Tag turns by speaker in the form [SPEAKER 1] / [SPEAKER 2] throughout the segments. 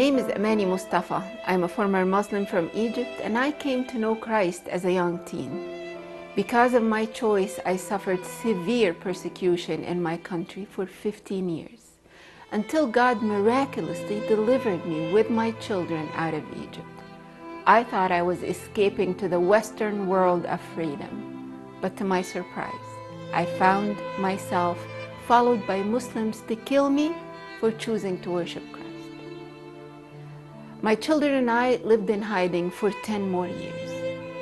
[SPEAKER 1] is Amani Mustafa. I'm a former Muslim from Egypt and I came to know Christ as a young teen. Because of my choice, I suffered severe persecution in my country for 15 years until God miraculously delivered me with my children out of Egypt. I thought I was escaping to the Western world of freedom, but to my surprise, I found myself followed by Muslims to kill me for choosing to worship Christ. My children and I lived in hiding for 10 more years.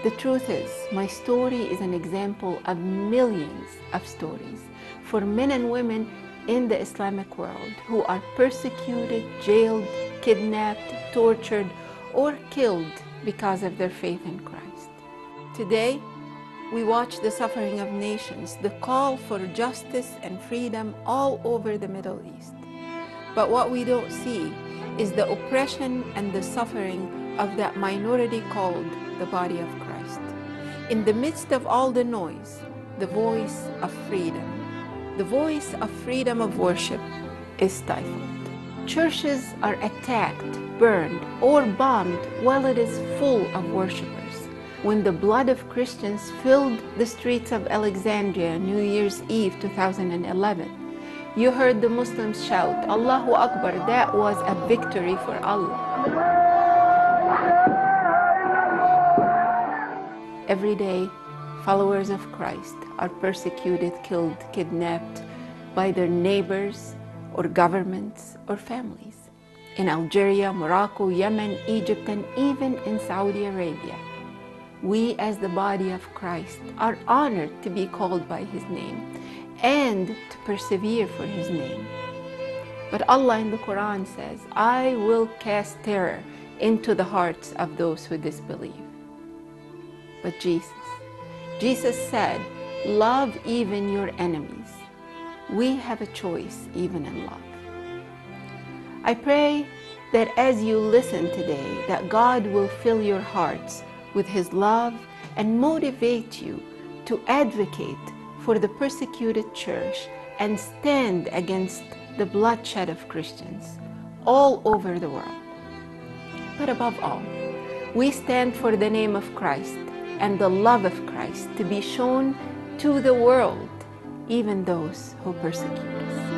[SPEAKER 1] The truth is, my story is an example of millions of stories for men and women in the Islamic world who are persecuted, jailed, kidnapped, tortured, or killed because of their faith in Christ. Today, we watch the suffering of nations, the call for justice and freedom all over the Middle East. But what we don't see is the oppression and the suffering of that minority called the body of Christ. In the midst of all the noise, the voice of freedom, the voice of freedom of worship is stifled. Churches are attacked, burned, or bombed while it is full of worshippers. When the blood of Christians filled the streets of Alexandria New Year's Eve 2011, you heard the Muslims shout, Allahu Akbar. That was a victory for Allah. Every day, followers of Christ are persecuted, killed, kidnapped by their neighbors or governments or families. In Algeria, Morocco, Yemen, Egypt, and even in Saudi Arabia, we as the body of Christ are honored to be called by his name and to persevere for his name. But Allah in the Quran says, I will cast terror into the hearts of those who disbelieve. But Jesus, Jesus said, love even your enemies. We have a choice even in love. I pray that as you listen today, that God will fill your hearts with his love and motivate you to advocate for the persecuted church and stand against the bloodshed of Christians all over the world. But above all, we stand for the name of Christ and the love of Christ to be shown to the world, even those who persecute us.